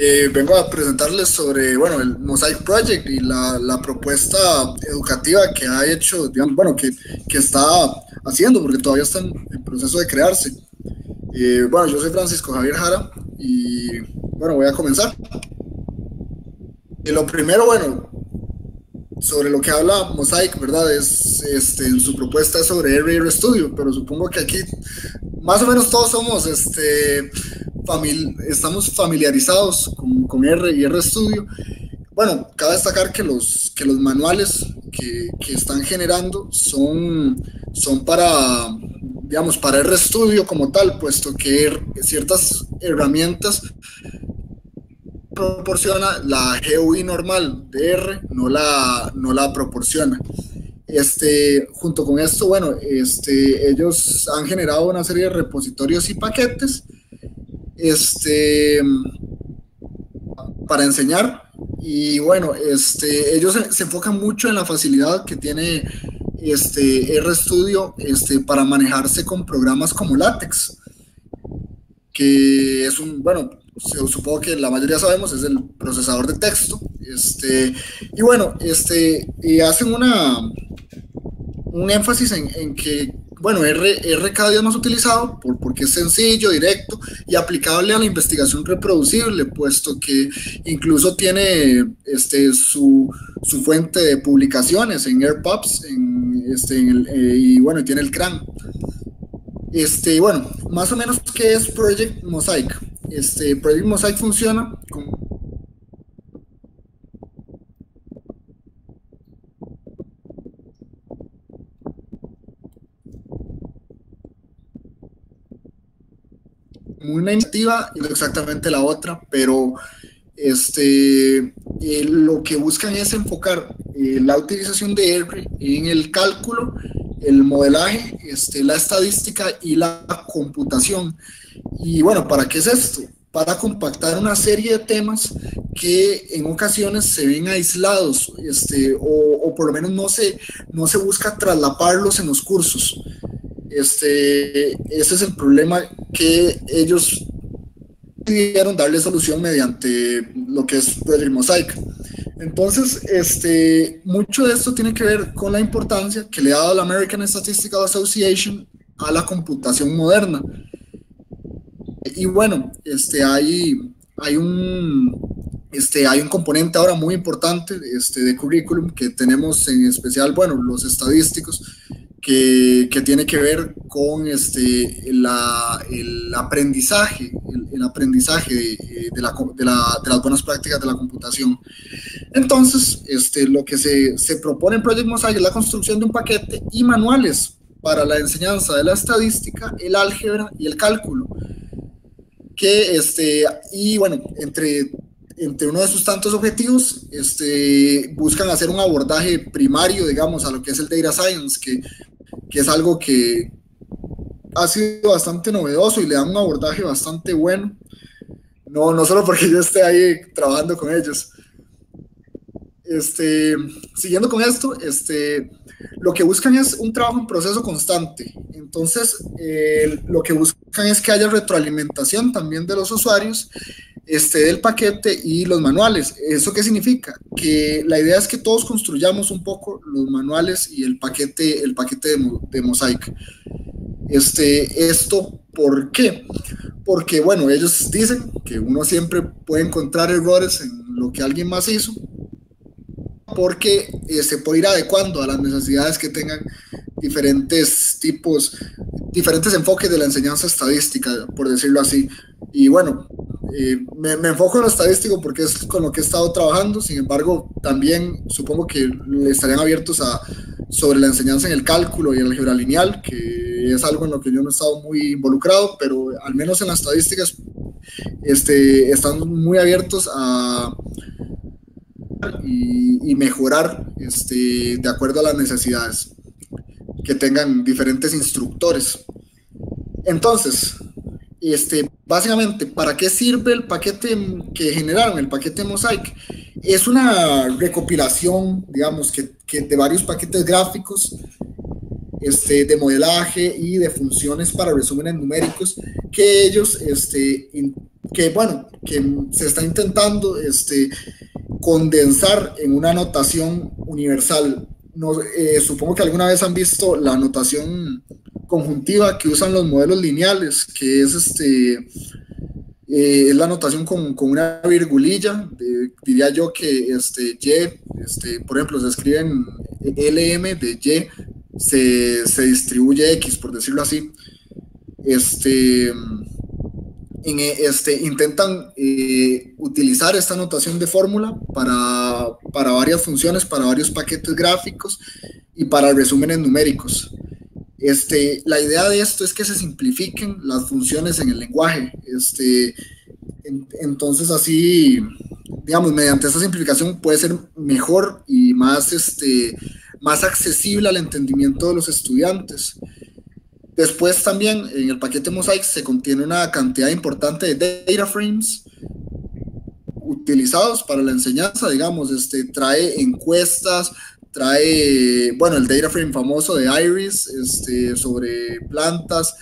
Eh, vengo a presentarles sobre, bueno, el Mosaic Project y la, la propuesta educativa que ha hecho, digamos, bueno, que, que, está haciendo, porque todavía está en, proceso de crearse. Eh, bueno, yo soy Francisco Javier Jara y, bueno, voy a comenzar. Y lo primero, bueno, sobre lo que habla Mosaic, ¿verdad? Es, este, su propuesta sobre R Studio, pero supongo que aquí más o menos todos somos, este, estamos familiarizados con, con, R y R Studio. Bueno, cabe destacar que los, que los manuales que, que están generando son, son para, digamos, para R Studio como tal, puesto que ciertas herramientas proporciona la GUI normal de R, no la, no la proporciona. Este, junto con esto, bueno, este, ellos han generado una serie de repositorios y paquetes este, para enseñar. Y bueno, este, ellos se, enfocan mucho en la facilidad que tiene este, RStudio este, para manejarse con programas como LaTeX, que es un, bueno, supongo que la mayoría sabemos, es el procesador de texto. Este, y bueno, este, y hacen una, un énfasis en, en que, bueno, R, R, cada día más utilizado por, porque es sencillo, directo y aplicable a la investigación reproducible, puesto que incluso tiene este, su, su fuente de publicaciones en AirPubs en, este, en el, eh, y bueno, tiene el CRAN. Este, bueno, más o menos, ¿qué es Project Mosaic? Este, Project Mosaic funciona con una iniciativa y no exactamente la otra, pero este, eh, lo que buscan es enfocar eh, la utilización de R en el cálculo, el modelaje, este, la estadística y la computación. Y bueno, ¿para qué es esto? Para compactar una serie de temas que en ocasiones se ven aislados este, o, o por lo menos no se, no se busca traslaparlos en los cursos. Este, ese es el problema que ellos pidieron darle solución mediante lo que es Project Mosaic. Entonces, este, mucho de esto tiene que ver con la importancia que le ha dado la American Statistical Association a la computación moderna. Y bueno, este, hay, hay, un, este, hay un componente ahora muy importante este, de currículum que tenemos en especial, bueno, los estadísticos, que, que, tiene que ver con este, la, el aprendizaje, el, aprendizaje de, de, la, de, la, de, las buenas prácticas de la computación. Entonces, este, lo que se, se propone en Project Mosaic es la construcción de un paquete y manuales para la enseñanza de la estadística, el álgebra y el cálculo. Que, este, y bueno, entre entre uno de sus tantos objetivos, este, buscan hacer un abordaje primario, digamos, a lo que es el data science, que, que es algo que ha sido bastante novedoso y le dan un abordaje bastante bueno. No, no solo porque yo esté ahí trabajando con ellos. Este, siguiendo con esto, este, lo que buscan es un trabajo en proceso constante. Entonces, eh, lo que buscan es que haya retroalimentación también de los usuarios este, del paquete y los manuales. ¿Eso qué significa? Que la idea es que todos construyamos un poco los manuales y el paquete, el paquete de, de Mosaic. Este, esto, ¿por qué? Porque, bueno, ellos dicen que uno siempre puede encontrar errores en lo que alguien más hizo, porque se este, puede ir adecuando a las necesidades que tengan diferentes tipos, diferentes enfoques de la enseñanza estadística, por decirlo así. Y bueno, me, enfoco en lo estadístico porque es con lo que he estado trabajando, sin embargo, también supongo que estarían abiertos a, sobre la enseñanza en el cálculo y el álgebra lineal, que es algo en lo que yo no he estado muy involucrado, pero al menos en las estadísticas este, están muy abiertos a y, y mejorar este, de acuerdo a las necesidades que tengan diferentes instructores. Entonces, este, básicamente, ¿para qué sirve el paquete que generaron, el paquete Mosaic? Es una recopilación, digamos, que, de varios paquetes gráficos, este, de modelaje y de funciones para resúmenes numéricos que ellos este, que bueno, que se está intentando este, condensar en una notación universal. Eh, supongo que alguna vez han visto la notación conjuntiva que usan los modelos lineales, que es este eh, es la notación con, con una virgulilla. diría yo que este, Y, este, por ejemplo, se escribe en LM de Y, se, se distribuye X, por decirlo así. Este, este, intentan eh, utilizar esta notación de fórmula para, para, varias funciones, para varios paquetes gráficos y para resúmenes numéricos. Este, la idea de esto es que se simplifiquen las funciones en el lenguaje. Este, entonces así, digamos, mediante esta simplificación puede ser mejor y más, este, más accesible al entendimiento de los estudiantes. Después también en el paquete Mosaic se contiene una cantidad importante de data frames utilizados para la enseñanza, digamos, este, trae encuestas, trae, bueno, el data frame famoso de Iris este, sobre plantas,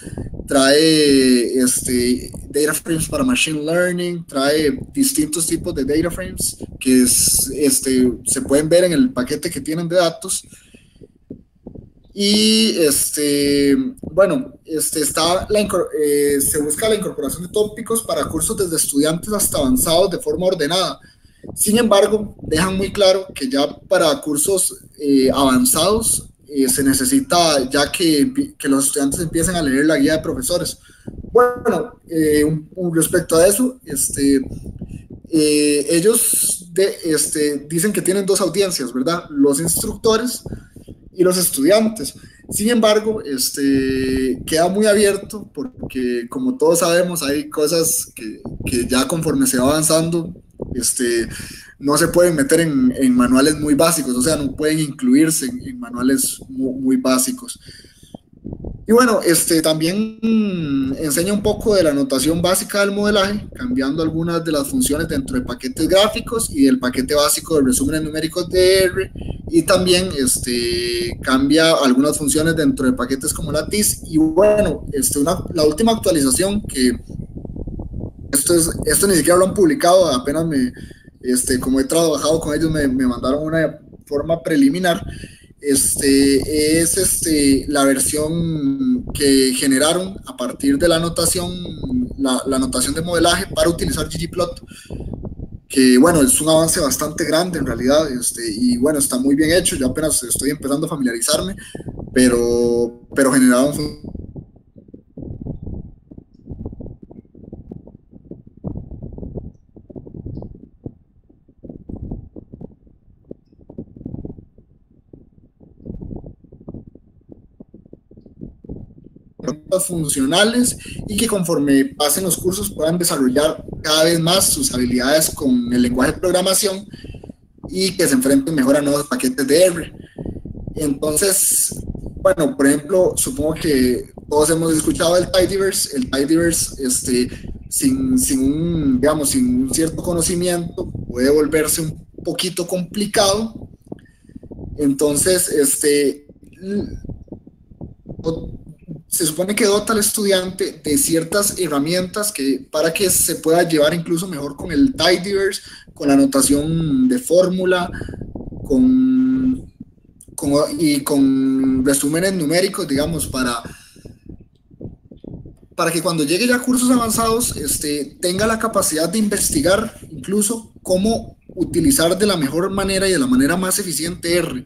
trae este, data frames para machine learning, trae distintos tipos de data frames que es, este, se pueden ver en el paquete que tienen de datos. Y este, bueno, este, está la, eh, se busca la incorporación de tópicos para cursos desde estudiantes hasta avanzados de forma ordenada. Sin embargo, dejan muy claro que ya para cursos eh, avanzados eh, se necesita ya que, los estudiantes empiecen a leer la guía de profesores. Bueno, respecto a eso, este, ellos este, dicen que tienen dos audiencias, ¿verdad? Los instructores y los estudiantes. Sin embargo, este, queda muy abierto porque como todos sabemos hay cosas que, que ya conforme se va avanzando, este, no se pueden meter en, manuales muy básicos, o sea, no pueden incluirse en, manuales muy básicos. Y bueno, este, también enseña un poco de la notación básica del modelaje, cambiando algunas de las funciones dentro de paquetes gráficos y del paquete básico de resúmenes numéricos de R, y también este, cambia algunas funciones dentro de paquetes como la TIS. Y bueno, este, una, la última actualización que esto, es, esto ni siquiera lo han publicado, apenas me, este, como he trabajado con ellos, me, me mandaron una forma preliminar este, es este, la versión que generaron a partir de la anotación, la, la anotación de modelaje para utilizar ggplot, que bueno, es un avance bastante grande en realidad, este, y bueno, está muy bien hecho, yo apenas estoy empezando a familiarizarme, pero, pero generaron funcionales y que conforme pasen los cursos puedan desarrollar cada vez más sus habilidades con el lenguaje de programación y que se enfrenten mejor a nuevos paquetes de R. Entonces, bueno, por ejemplo, supongo que todos hemos escuchado el Tidyverse. El Tidyverse, este, sin, sin, un, digamos, sin un cierto conocimiento, puede volverse un poquito complicado. Entonces, este, se supone que dota al estudiante de ciertas herramientas que, para que se pueda llevar incluso mejor con el tidyverse, con la notación de fórmula, con, y con resúmenes numéricos, digamos, para, para que cuando llegue ya a cursos avanzados este, tenga la capacidad de investigar incluso cómo utilizar de la mejor manera y de la manera más eficiente R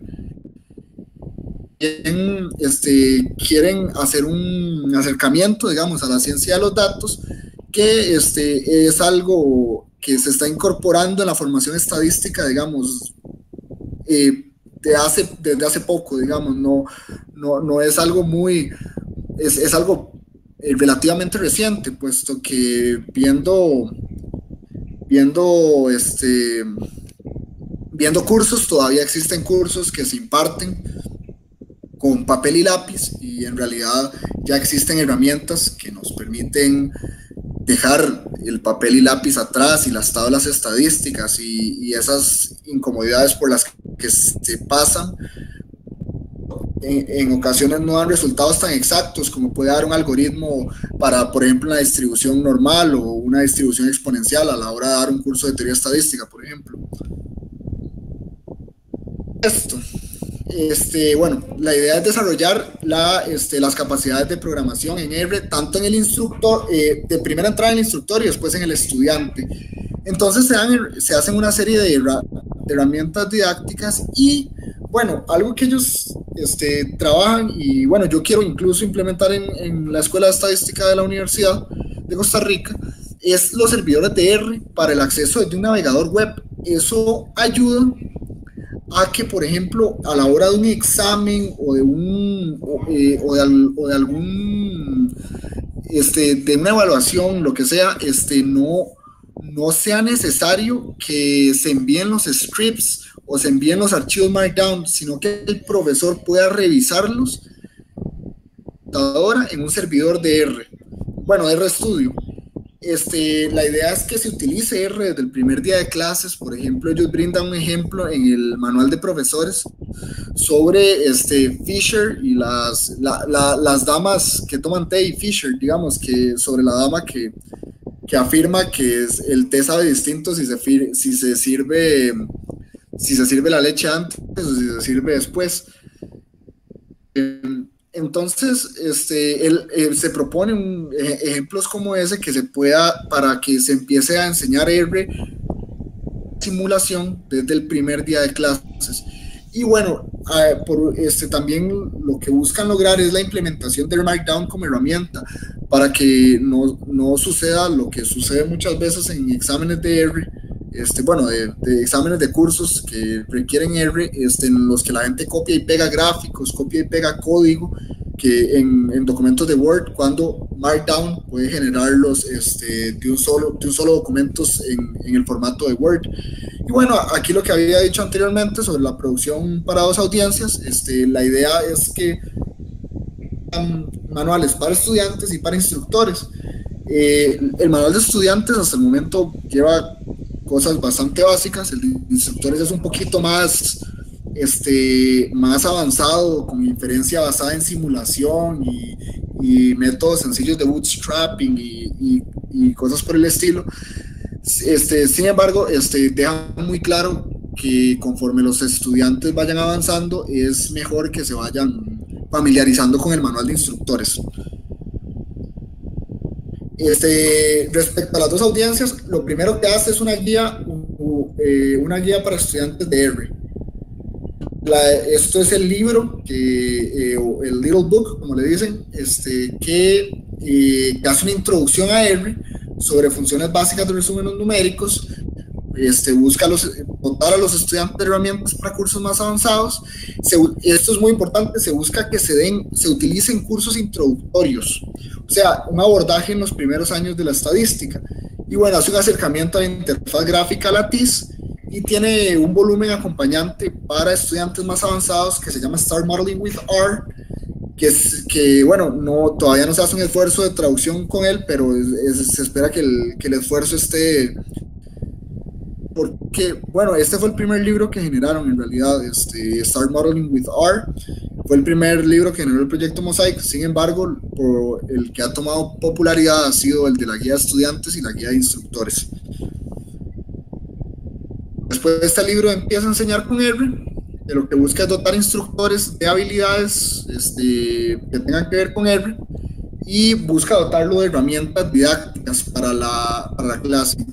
este, quieren hacer un acercamiento, digamos, a la ciencia de los datos, que este, es algo que se está incorporando en la formación estadística, digamos, eh, desde hace poco, digamos, no, no, no es algo muy, es, es algo eh, relativamente reciente, puesto que viendo, viendo, este, viendo cursos, todavía existen cursos que se imparten con papel y lápiz y en realidad ya existen herramientas que nos permiten dejar el papel y lápiz atrás y las tablas estadísticas y, esas incomodidades por las que se pasan en, ocasiones no dan resultados tan exactos como puede dar un algoritmo para, por ejemplo, una distribución normal o una distribución exponencial a la hora de dar un curso de teoría estadística, por ejemplo. Esto. Este, bueno, la idea es desarrollar la, este, las capacidades de programación en R, tanto en el instructor, eh, de primera entrada en el instructor y después en el estudiante. Entonces se hacen una serie de, herramientas didácticas y, bueno, algo que ellos este, trabajan y, bueno, yo quiero incluso implementar en, en la Escuela de Estadística de la Universidad de Costa Rica, es los servidores de R para el acceso desde un navegador web. Eso ayuda a que, por ejemplo, a la hora de un examen o de un o, eh, de, algún este, de una evaluación, lo que sea, este, no, no sea necesario que se envíen los scripts o se envíen los archivos Markdown, sino que el profesor pueda revisarlos ahora en un servidor de R, bueno, RStudio. Este, la idea es que se utilice R desde el primer día de clases. Por ejemplo, ellos brindan un ejemplo en el manual de profesores sobre este, Fisher y las, damas que toman té y Fisher, digamos, que sobre la dama que, afirma que es, el té sabe distinto si se, si se sirve si se sirve la leche antes o si se sirve después. Entonces, este, él, se propone un, ejemplos como ese que se pueda, para que se empiece a enseñar R simulación desde el primer día de clases. Y bueno, por, este, también lo que buscan lograr es la implementación del Markdown como herramienta para que no, no suceda lo que sucede muchas veces en exámenes de R, este, bueno, de, exámenes de cursos que requieren R, este, en los que la gente copia y pega gráficos, copia y pega código, que en, documentos de Word, cuando Markdown puede generarlos este, de, un solo, de un solo documentos en, en, el formato de Word. Y bueno, aquí lo que había dicho anteriormente sobre la producción para dos audiencias, este, la idea es que manuales para estudiantes y para instructores. Eh, el manual de estudiantes hasta el momento lleva cosas bastante básicas, el de instructores es un poquito más, este, más avanzado, con inferencia basada en simulación y, métodos sencillos de bootstrapping y, y, cosas por el estilo. Este, sin embargo, este, deja muy claro que conforme los estudiantes vayan avanzando, es mejor que se vayan familiarizando con el manual de instructores. Este, respecto a las dos audiencias, lo primero que hace es una guía, eh, una guía para estudiantes de R. esto es el libro, que, eh, el Little Book, como le dicen, este, que, eh, que hace una introducción a R sobre funciones básicas de resúmenes numéricos, este, busca los, dotar a los estudiantes de herramientas para cursos más avanzados. esto es muy importante, se busca que se, den, se utilicen cursos introductorios, o sea, un abordaje en los primeros años de la estadística. Y bueno, hace un acercamiento a la interfaz gráfica LATIS y tiene un volumen acompañante para estudiantes más avanzados que se llama Start Modeling with R, que, es, que bueno, no, todavía no se hace un esfuerzo de traducción con él, pero se espera que el, que el esfuerzo esté porque, bueno, este fue el primer libro que generaron en realidad, este, Start Modeling with R, fue el primer libro que generó el proyecto Mosaic, sin embargo, el que ha tomado popularidad ha sido el de la guía de estudiantes y la guía de instructores. Después de este libro empieza a enseñar con R, de lo que busca es dotar instructores de habilidades este, que tengan que ver con R y busca dotarlo de herramientas didácticas para la, para la clase.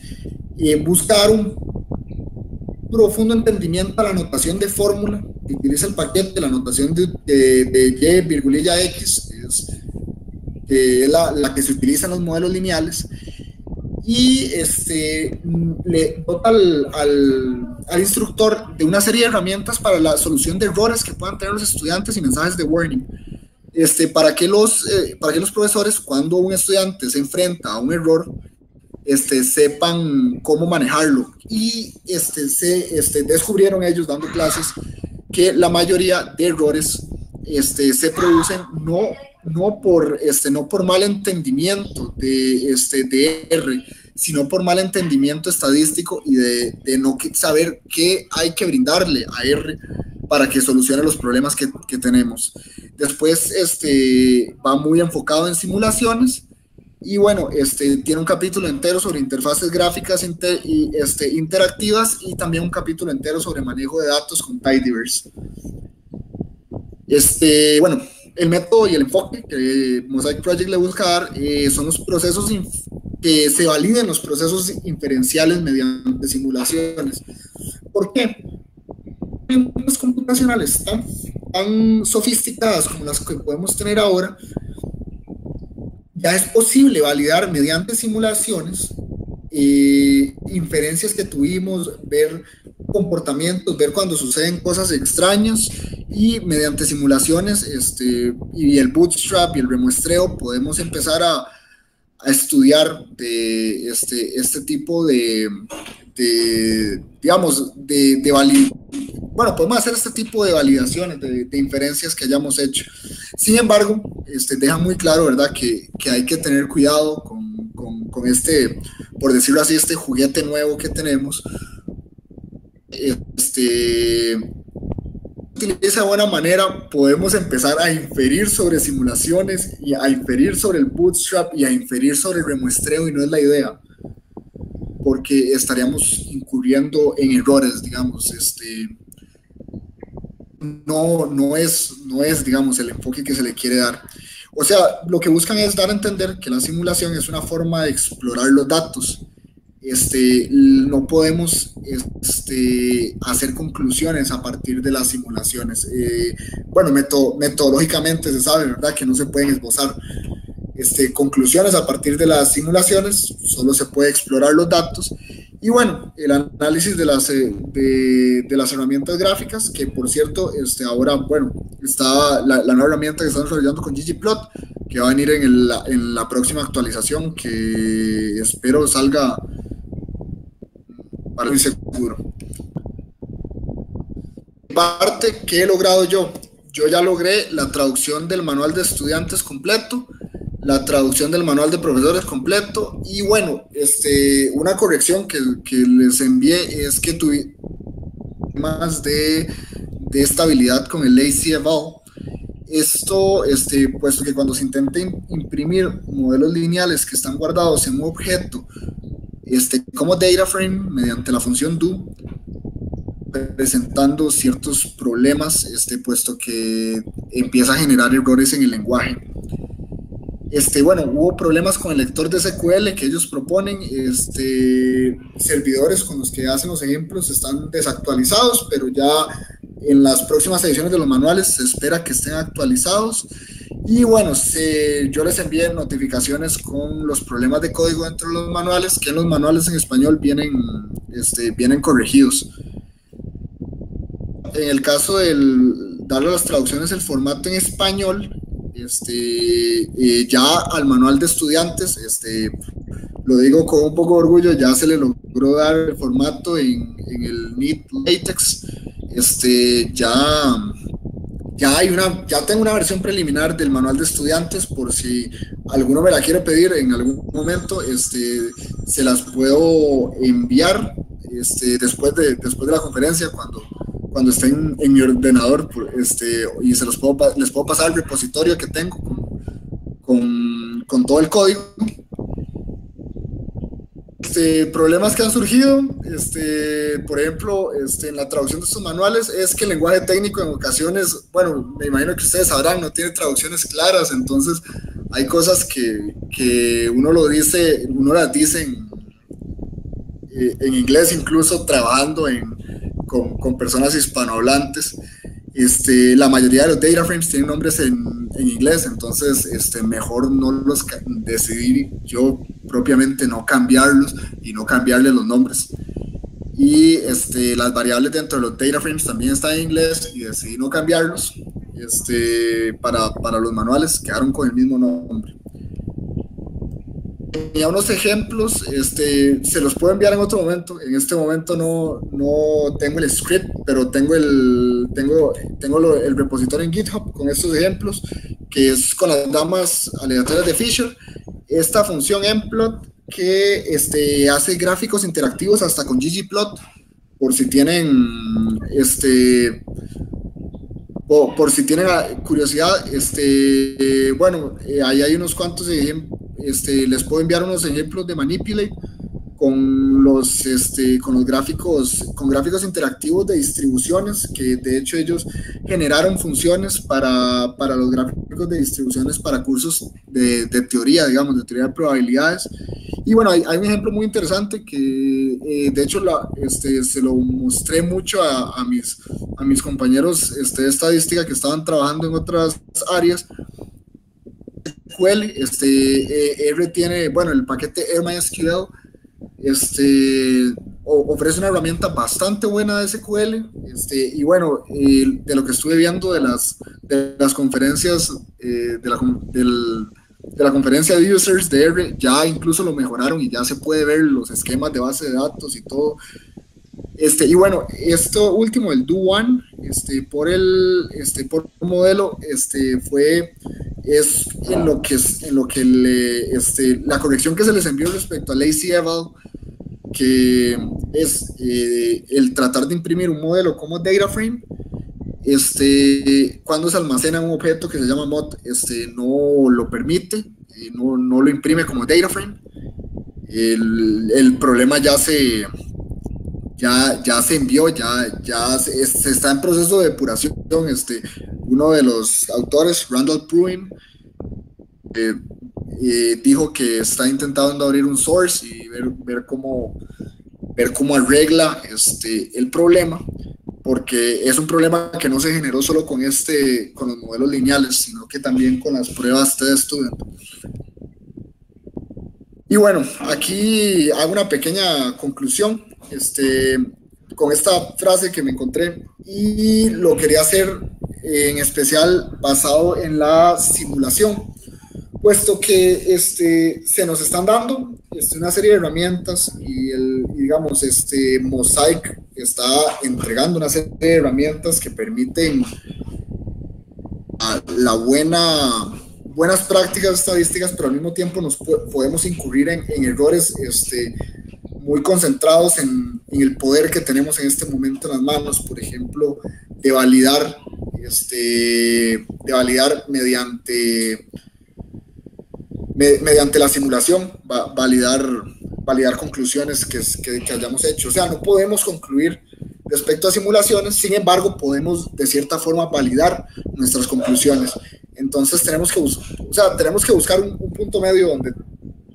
Y busca dar un profundo entendimiento a la notación de fórmula que utiliza el paquete, la notación de, de, Y, virgulilla X, que es, la, la, que se utiliza en los modelos lineales, y este, le dota al, al, al, instructor de una serie de herramientas para la solución de errores que puedan tener los estudiantes y mensajes de warning. Este, para, que los, eh, para que los profesores, cuando un estudiante se enfrenta a un error, este, sepan cómo manejarlo. Y este, se, este, descubrieron ellos dando clases que la mayoría de errores este, se producen no, no, por, este, no por mal entendimiento de, este, de R, sino por mal entendimiento estadístico y de, de no saber qué hay que brindarle a R para que solucione los problemas que, que tenemos. Después este, va muy enfocado en simulaciones y bueno, este, tiene un capítulo entero sobre interfaces gráficas y, este, interactivas y también un capítulo entero sobre manejo de datos con Tidyverse. Este, bueno, el método y el enfoque que Mosaic Project le busca dar eh, son los procesos que se validen los procesos inferenciales mediante simulaciones. ¿Por qué? Las computacionales tan, tan sofisticadas como las que podemos tener ahora, ya es posible validar mediante simulaciones eh, inferencias que tuvimos, ver comportamientos, ver cuando suceden cosas extrañas y mediante simulaciones este, y el bootstrap y el remuestreo podemos empezar a, estudiar este, este tipo de digamos, de, de bueno, podemos hacer este tipo de validaciones, de, inferencias que hayamos hecho. Sin embargo, este, deja muy claro, ¿verdad?, que, que hay que tener cuidado con, con, con, este, por decirlo así, este juguete nuevo que tenemos. Este, utiliza de buena manera, podemos empezar a inferir sobre simulaciones y a inferir sobre el bootstrap y a inferir sobre el remuestreo y no es la idea porque estaríamos incurriendo en errores, digamos, este, no, no, es, no es, digamos, el enfoque que se le quiere dar. O sea, lo que buscan es dar a entender que la simulación es una forma de explorar los datos. Este, no podemos este, hacer conclusiones a partir de las simulaciones. Eh, bueno, metodológicamente se sabe, ¿verdad?, que no se pueden esbozar este, conclusiones a partir de las simulaciones, solo se puede explorar los datos y bueno, el análisis de las, eh, de, las herramientas gráficas, que por cierto, este, ahora, bueno, está la, nueva herramienta que estamos desarrollando con ggplot, que va a venir en, el, en la próxima actualización, que espero salga para muy seguro. Parte que he logrado yo, yo ya logré la traducción del manual de estudiantes completo, la traducción del manual de profesores completo y bueno, este, una corrección que, que les envié es que tuve más de, de estabilidad con el eval. Esto, este, puesto que cuando se intenta imprimir modelos lineales que están guardados en un objeto, este, como data frame, mediante la función do, presentando ciertos problemas, este, puesto que empieza a generar errores en el lenguaje. Este, bueno, hubo problemas con el lector de SQL que ellos proponen, este, servidores con los que hacen los ejemplos están desactualizados, pero ya en las próximas ediciones de los manuales se espera que estén actualizados. Y bueno, se, yo les envié notificaciones con los problemas de código dentro de los manuales, que en los manuales en español vienen, este, vienen corregidos. En el caso del darle las traducciones el formato en español, este, eh, ya al manual de estudiantes, este, lo digo con un poco de orgullo, ya se le logró dar el formato en, el NIT LaTeX. Este, ya, ya, hay una, ya tengo una versión preliminar del manual de estudiantes por si alguno me la quiere pedir en algún momento, este, se las puedo enviar este, después, de, después de la conferencia cuando cuando estén en mi ordenador este, y se los puedo, les puedo pasar el repositorio que tengo con, con, todo el código. Este, problemas que han surgido, este, por ejemplo, este, en la traducción de estos manuales, es que el lenguaje técnico en ocasiones, bueno, me imagino que ustedes sabrán, no tiene traducciones claras, entonces hay cosas que, que uno lo dice, uno las dice en, eh, en inglés, incluso trabajando en, con, con personas hispanohablantes. Este, la mayoría de los data frames tienen nombres en, en, inglés, entonces este, mejor no los decidir yo propiamente no cambiarlos y no cambiarle los nombres. Y este, las variables dentro de los data frames también están en inglés y decidí no cambiarlos este, para, para los manuales, quedaron con el mismo nombre tenía unos ejemplos, este, se los puedo enviar en otro momento. En este momento no, no tengo el script, pero tengo el, tengo, tengo el repositorio en GitHub con estos ejemplos, que es con las damas aleatorias de Fisher. Esta función mplot que este, hace gráficos interactivos hasta con ggplot, por si tienen este, por, si tienen curiosidad, este, bueno, eh, ahí hay unos cuantos ejemplos, este, les puedo enviar unos ejemplos de Manipulate con los, este, con los gráficos, con gráficos interactivos de distribuciones, que de hecho ellos generaron funciones para, para los gráficos de distribuciones para cursos de, de, teoría, digamos, de teoría de probabilidades. Y bueno, hay, hay un ejemplo muy interesante que eh, de hecho la, este, se lo mostré mucho a, a, mis, a mis compañeros este, de estadística que estaban trabajando en otras áreas. SQL, este, eh, R tiene, bueno, el paquete RMySQL este, ofrece una herramienta bastante buena de SQL. Este, y bueno, de lo que estuve viendo de las, de las conferencias, eh, de, la, del, de la conferencia de users de R, ya incluso lo mejoraron y ya se puede ver los esquemas de base de datos y todo. Este, y bueno, esto último, el Do One, este, por el este, por modelo, este, fue es en lo que en lo que le, este, la corrección que se les envió respecto a Lazy Eval que es eh, el tratar de imprimir un modelo como DataFrame, este, cuando se almacena un objeto que se llama mod, este, no lo permite, eh, no, no, lo imprime como DataFrame. El, el problema ya se, ya, ya se envió, ya, ya se, está en proceso de depuración. Este, uno de los autores, Randall Pruin, eh, dijo que está intentando abrir un source y ver, ver, cómo, ver cómo arregla este, el problema, porque es un problema que no se generó solo con, este, con los modelos lineales, sino que también con las pruebas de estudiante. Y bueno, aquí hago una pequeña conclusión este, con esta frase que me encontré y lo quería hacer en especial basado en la simulación puesto que este, se nos están dando este, una serie de herramientas y, el, digamos, este Mosaic está entregando una serie de herramientas que permiten la buena, buenas prácticas estadísticas, pero al mismo tiempo nos podemos incurrir en, en errores este, muy concentrados en, el poder que tenemos en este momento en las manos, por ejemplo, de validar, este, de validar mediante mediante la simulación, va, validar, validar conclusiones que, que, hayamos hecho. O sea, no podemos concluir respecto a simulaciones, sin embargo, podemos de cierta forma validar nuestras conclusiones. Entonces tenemos que, o sea, tenemos que buscar un, punto medio donde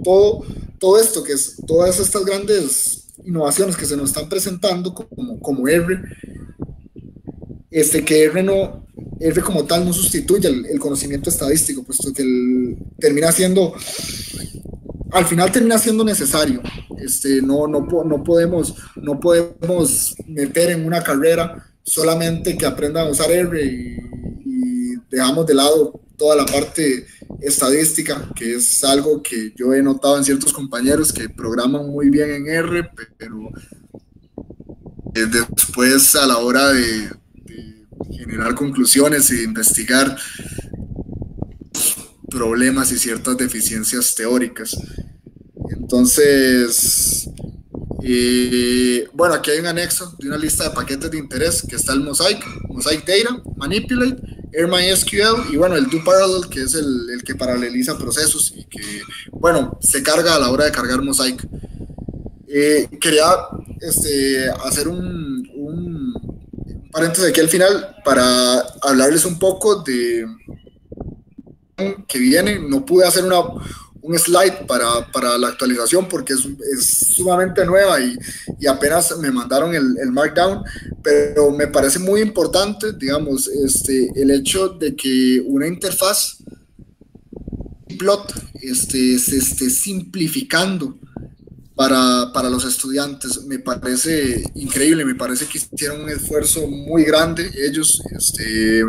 todo, todo esto, que es todas estas grandes innovaciones que se nos están presentando como, como R, este, que R no, R como tal no sustituye el, conocimiento estadístico, puesto que termina siendo, al final termina siendo necesario. Este, no, no, no, podemos, no podemos meter en una carrera solamente que aprendan a usar R y, dejamos de lado toda la parte estadística, que es algo que yo he notado en ciertos compañeros que programan muy bien en R, pero después a la hora de, generar conclusiones e investigar problemas y ciertas deficiencias teóricas. Entonces, eh, bueno, aquí hay un anexo de una lista de paquetes de interés que está el Mosaic, Mosaic Data, Manipulate, AirMySQL y bueno, el DoParallel, que es el, el, que paraleliza procesos y que, bueno, se carga a la hora de cargar Mosaic. Eh, quería este, hacer un, paréntesis aquí al final para hablarles un poco de que viene. No pude hacer una, un slide para, para la actualización porque es, es sumamente nueva y, y, apenas me mandaron el, el, Markdown, pero me parece muy importante, digamos, este, el hecho de que una interfaz plot este, se esté simplificando para, para, los estudiantes. Me parece increíble, me parece que hicieron un esfuerzo muy grande. Ellos, este,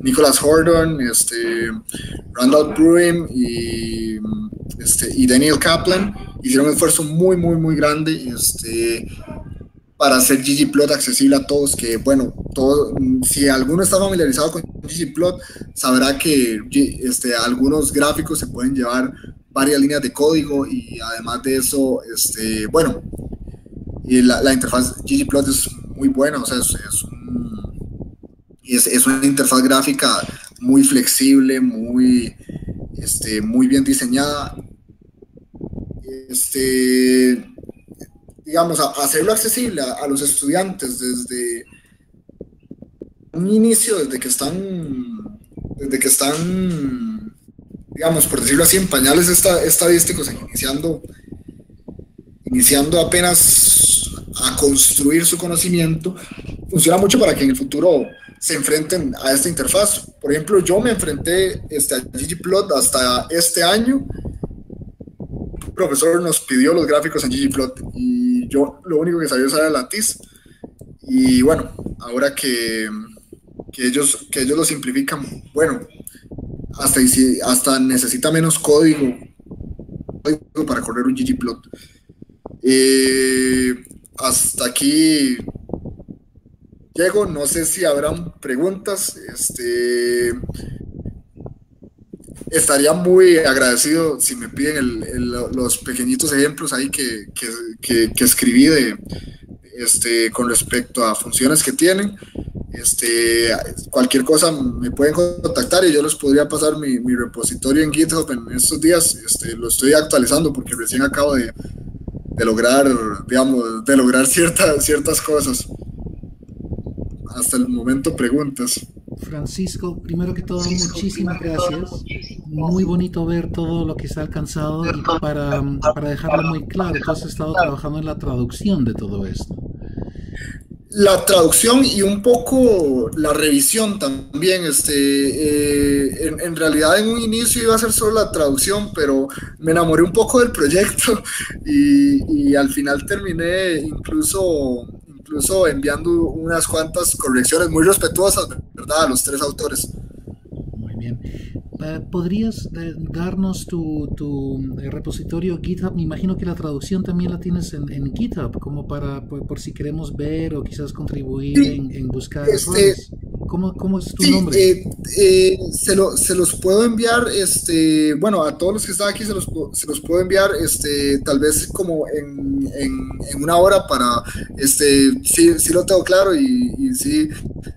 Nicholas Horton, este, Randall Bruin y, este, y Daniel Kaplan hicieron un esfuerzo muy, muy, muy grande este, para hacer ggplot accesible a todos, que bueno, todo, si alguno está familiarizado con ggplot, sabrá que este, algunos gráficos se pueden llevar varias líneas de código y además de eso, este, bueno, y la, interfaz ggplot es muy buena, o sea, es, un, es, es una interfaz gráfica muy flexible, muy, este, muy bien diseñada. Este, digamos, hacerlo accesible a, los estudiantes desde un inicio, desde que están, desde que están, digamos, por decirlo así, en pañales estadísticos, iniciando, iniciando apenas a construir su conocimiento, funciona mucho para que en el futuro se enfrenten a esta interfaz. Por ejemplo, yo me enfrenté este, a ggplot hasta este año. El profesor nos pidió los gráficos en ggplot y yo lo único que sabía era la TIS. Y bueno, ahora que, que, ellos, que ellos lo simplifican, bueno, hasta, hasta necesita menos código, para correr un ggplot. Eh, hasta aquí llego, no sé si habrán preguntas. Este, estaría muy agradecido si me piden los pequeñitos ejemplos ahí que, escribí de, este, con respecto a funciones que tienen. Este, cualquier cosa me pueden contactar y yo les podría pasar mi, repositorio en GitHub en estos días. Este, lo estoy actualizando porque recién acabo de, lograr, digamos, de lograr ciertas ciertas cosas hasta el momento preguntas. Francisco, primero que todo, muchísimas gracias. Muy bonito ver todo lo que se ha alcanzado y para, para dejarlo muy claro, tú has estado trabajando en la traducción de todo esto. La traducción y un poco la revisión también. Este, eh, en, realidad en un inicio iba a ser solo la traducción, pero me enamoré un poco del proyecto y, y al final terminé incluso incluso enviando unas cuantas correcciones muy respetuosas, ¿verdad?, a los tres autores. Eh, ¿Podrías eh, darnos tu, eh, repositorio GitHub? Me imagino que la traducción también la tienes en, GitHub, como para, por, si queremos ver o quizás contribuir en, buscar este, ¿Cómo, ¿Cómo, es tu nombre? se, lo, se, los puedo enviar, este, bueno, a todos los que están aquí se los, se los puedo enviar, este, tal vez como en, en, una hora para, este, sí, sí lo tengo claro y, y sí,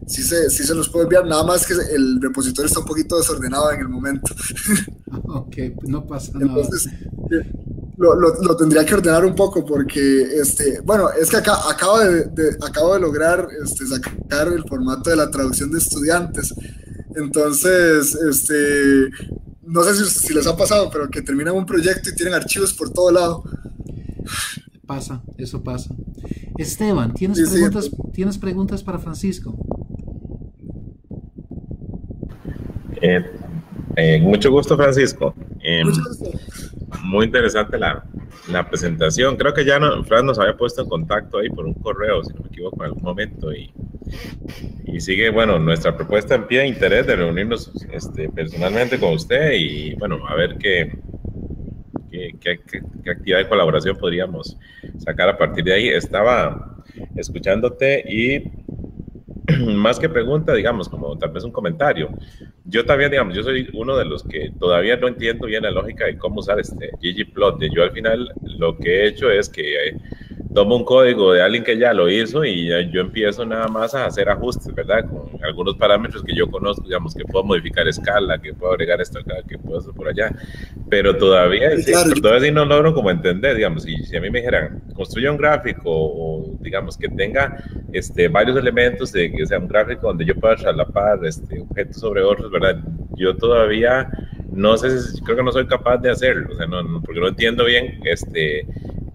sí, se, sí se los puedo enviar, nada más que el repositorio está un poquito desordenado en el momento. ok, no pasa nada. Lo, lo, tendría que ordenar un poco porque, este, bueno, es que acá, acabo, de, acabo de lograr este, sacar el formato de la traducción de estudiantes. Entonces, este, no sé si, les ha pasado, pero que terminan un proyecto y tienen archivos por todo lado. Pasa, eso pasa. Esteban, ¿tienes, preguntas, ¿tienes preguntas para Francisco? Eh, eh, mucho gusto, Francisco. Em, muy interesante la, la, presentación. Creo que ya no, Fran nos había puesto en contacto ahí por un correo, si no me equivoco, en algún momento. Y, y sigue, bueno, nuestra propuesta en pie de interés de reunirnos este, personalmente con usted y, bueno, a ver qué, qué, qué, qué, actividad de colaboración podríamos sacar a partir de ahí. Estaba escuchándote y más que pregunta, digamos, como tal vez un comentario. Yo también, digamos, yo soy uno de los que todavía no entiendo bien la lógica de cómo usar este ggplot. Yo al final lo que he hecho es que eh, tomo un código de alguien que ya lo hizo y yo empiezo nada más a hacer ajustes, ¿verdad? Con algunos parámetros que yo conozco, digamos, que puedo modificar escala, que puedo agregar esto acá, que puedo hacer por allá. Pero todavía, todavía no logro como entender, digamos, si, si a mí me dijeran, construye un gráfico o, digamos, que tenga este, varios elementos de que sea un gráfico donde yo pueda solapar este, objetos sobre otros, ¿verdad? Yo todavía no sé creo que no soy capaz de hacerlo, o sea, no, porque no entiendo bien este,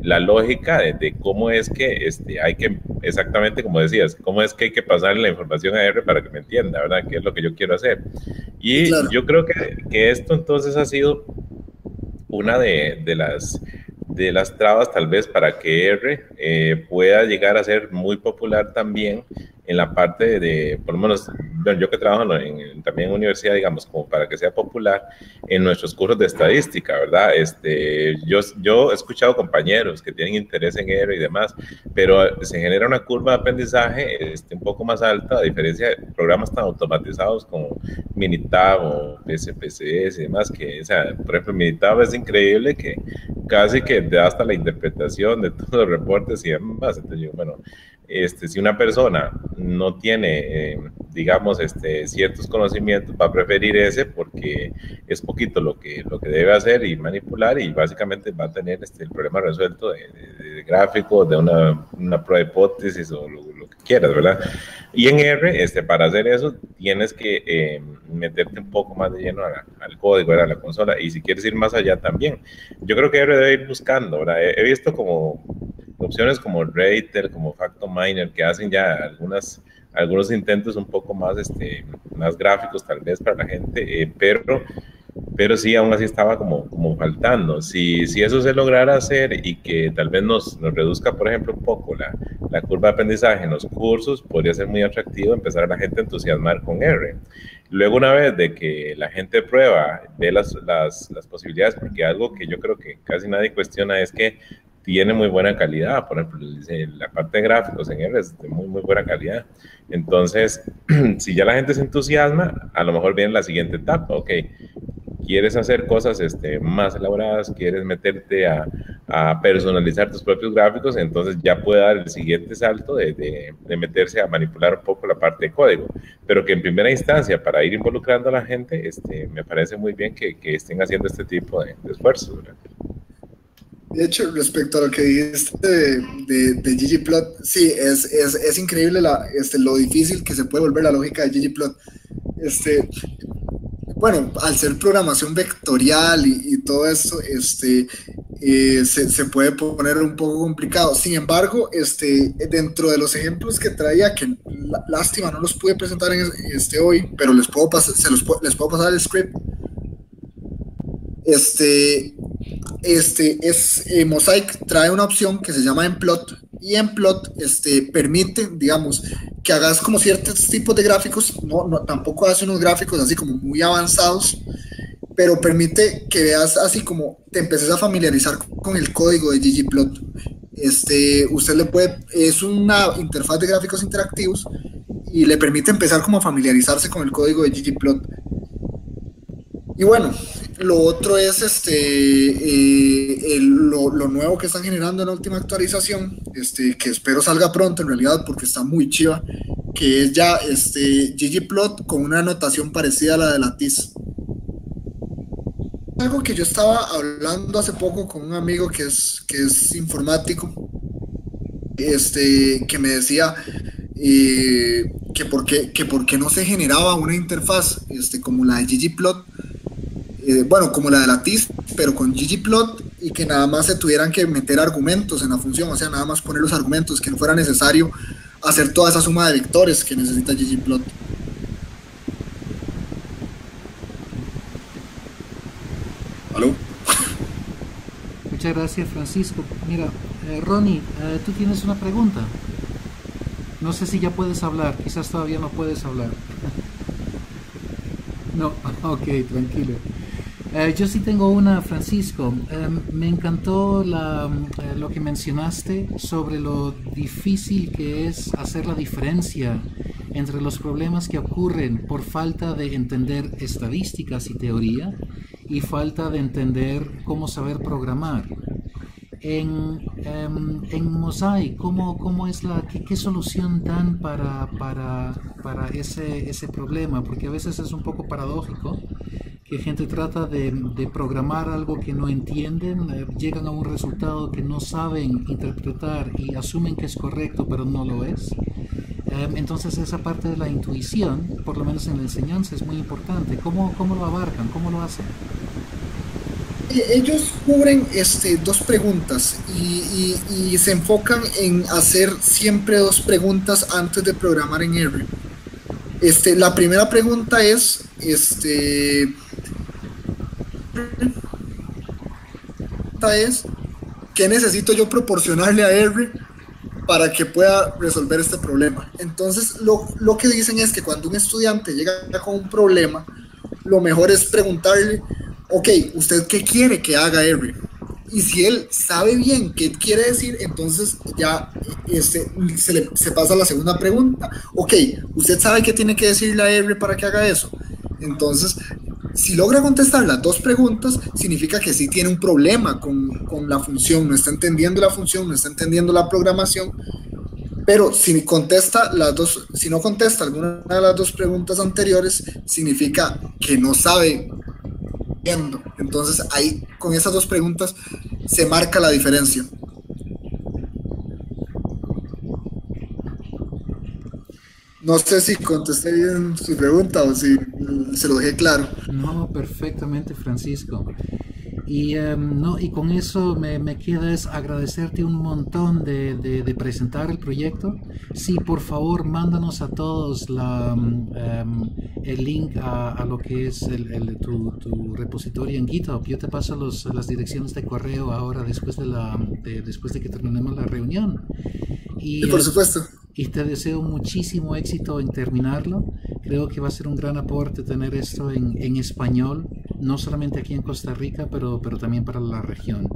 la lógica de, cómo es que este, hay que, exactamente como decías, cómo es que hay que pasarle la información a R para que me entienda, ¿verdad? ¿Qué es lo que yo quiero hacer? Y yo creo que, que, esto entonces ha sido una de, de, las de las trabas tal vez para que R eh, pueda llegar a ser muy popular también en la parte de, por lo menos yo que trabajo en, también en universidad, digamos, como para que sea popular en nuestros cursos de estadística, ¿verdad? Este, yo, yo he escuchado compañeros que tienen interés en ERO y demás, pero se genera una curva de aprendizaje este, un poco más alta, a diferencia de programas tan automatizados como Minitab o SPSS y demás, que, o sea, por ejemplo, Minitab es increíble que casi que da hasta la interpretación de todos los reportes y demás. Entonces, yo, bueno, este, si una persona no tiene, eh, digamos, este, ciertos conocimientos, va a preferir ese porque es poquito lo que, lo que debe hacer y manipular y básicamente va a tener este, el problema resuelto de, de, gráfico, de una, una prueba de hipótesis o lo, que quieras, ¿verdad? Y en R, este, para hacer eso, tienes que eh, meterte un poco más de lleno al código, a la consola, y si quieres ir más allá también. Yo creo que R debe ir buscando, ¿verdad? He, he visto como opciones como Rater, como Factominer, que hacen ya algunas algunos intentos un poco más, este, más gráficos tal vez para la gente, eh, pero, pero sí, aún así estaba como, como faltando. Si, si eso se lograra hacer y que tal vez nos, nos reduzca, por ejemplo, un poco la, la, curva de aprendizaje en los cursos, podría ser muy atractivo empezar a la gente a entusiasmar con R. Luego, una vez de que la gente prueba, ve las, las, las posibilidades, porque algo que yo creo que casi nadie cuestiona es que tiene muy buena calidad. Por ejemplo, la parte de gráficos en R es de muy, muy buena calidad. Entonces, si ya la gente se entusiasma, a lo mejor viene la siguiente etapa. Ok, quieres hacer cosas este, más elaboradas, quieres meterte a, personalizar tus propios gráficos, entonces ya puede dar el siguiente salto de, de, meterse a manipular un poco la parte de código. Pero que en primera instancia, para ir involucrando a la gente, este, me parece muy bien que, estén haciendo este tipo de, esfuerzos. De hecho, respecto a lo que dijiste de, de, de ggplot, sí, es, es, es increíble este, lo difícil que se puede volver la lógica de ggplot. Este, bueno, al ser programación vectorial y, todo eso, este, eh, se, puede poner un poco complicado. Sin embargo, este, dentro de los ejemplos que traía, que lástima no los pude presentar en este hoy, pero les puedo, pasar, se los, les puedo pasar el script. Este, este es eh, Mosaic trae una opción que se llama Emplot y Emplot este, permite, digamos, que hagas como ciertos tipos de gráficos, no, no, tampoco hace unos gráficos así como muy avanzados, pero permite que veas así como te empeces a familiarizar con el código de ggplot. Este, usted le puede, es una interfaz de gráficos interactivos y le permite empezar como a familiarizarse con el código de ggplot. Y bueno, lo otro es este, eh, lo, nuevo que están generando en la última actualización, este, que espero salga pronto en realidad porque está muy chiva, que es ya este, ggplot con una anotación parecida a la de la TIS. Algo que yo estaba hablando hace poco con un amigo que es, que es informático, este, que me decía eh, que, por qué, que por no se generaba una interfaz este, como la de ggplot eh, bueno, como la de la TIS, pero con ggplot y que nada más se tuvieran que meter argumentos en la función, o sea, nada más poner los argumentos, que no fuera necesario hacer toda esa suma de vectores que necesita ggplot. ¿Aló? Muchas gracias, Francisco. Mira, eh, Ronnie, eh, tú tienes una pregunta. No sé si ya puedes hablar, quizás todavía no puedes hablar. no, ok, tranquilo. Eh, yo sí tengo una, Francisco. Eh, me encantó la, eh, lo que mencionaste sobre lo difícil que es hacer la diferencia entre los problemas que ocurren por falta de entender estadísticas y teoría y falta de entender cómo saber programar. En, um, en Mosaic, ¿cómo, cómo es la, qué, qué, solución dan para, para, para ese, ese problema? Porque a veces es un poco paradójico que gente trata de, de, programar algo que no entienden, eh, llegan a un resultado que no saben interpretar y asumen que es correcto, pero no lo es. Eh, entonces esa parte de la intuición, por lo menos en la enseñanza, es muy importante. ¿Cómo, cómo lo abarcan? ¿Cómo lo hacen? Ellos cubren este, dos preguntas y, y, y se enfocan en hacer siempre dos preguntas antes de programar en R. Este, la primera pregunta es, este, es qué necesito yo proporcionarle a R para que pueda resolver este problema. Entonces, lo, lo, que dicen es que cuando un estudiante llega con un problema, lo mejor es preguntarle, ok, ¿usted qué quiere que haga R? Y si él sabe bien qué quiere decir, entonces ya este, se, le, se pasa a la segunda pregunta. Ok, ¿usted sabe qué tiene que decirle a R para que haga eso? Entonces, si logra contestar las dos preguntas, significa que sí tiene un problema con, con, la función, no está entendiendo la función, no está entendiendo la programación, pero si contesta las dos, si no contesta alguna de las dos preguntas anteriores, significa que no sabe. Entonces ahí con esas dos preguntas se marca la diferencia. No sé si contesté bien su pregunta o si se lo dejé claro. No, perfectamente, Francisco. Y, em, no, y con eso me, me, queda es agradecerte un montón de, de, presentar el proyecto. Sí, por favor, mándanos a todos la, em, el link a, a, lo que es el, el, tu, tu, repositorio en GitHub. Yo te paso los, las direcciones de correo ahora después de, la, después de que terminemos la reunión. Y, por supuesto. Y te deseo muchísimo éxito en terminarlo. Creo que va a ser un gran aporte tener esto en, en español no solamente aquí en Costa Rica, pero, pero también para la región.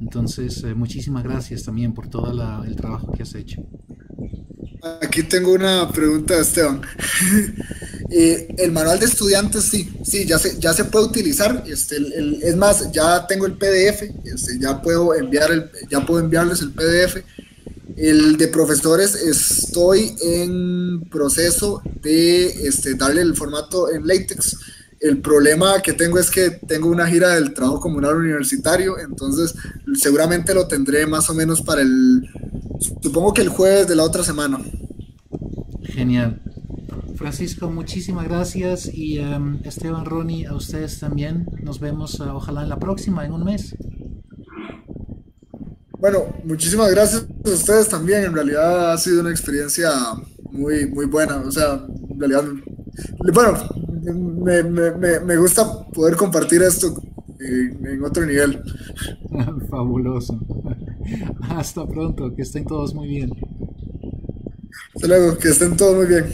Entonces, eh, muchísimas gracias también por todo el trabajo que has hecho. Aquí tengo una pregunta, Esteban. Eh, el manual de estudiantes, sí, sí, ya se, ya se puede utilizar. Este, el, es más, ya tengo el PDF, este, ya, puedo enviar el, ya puedo enviarles el PDF. El de profesores, estoy en proceso de este, darle el formato en LaTeX el problema que tengo es que tengo una gira del trabajo comunal universitario, entonces seguramente lo tendré más o menos para el, supongo que el jueves de la otra semana. Genial. Francisco, muchísimas gracias y um, Esteban, Ronnie, a ustedes también. Nos vemos uh, ojalá en la próxima, en un mes. Bueno, muchísimas gracias a ustedes también. En realidad ha sido una experiencia muy, muy buena. O sea, en realidad, bueno, me, me, me, gusta poder compartir esto en, otro nivel. Fabuloso. Hasta pronto, que estén todos muy bien. Hasta luego, que estén todos muy bien.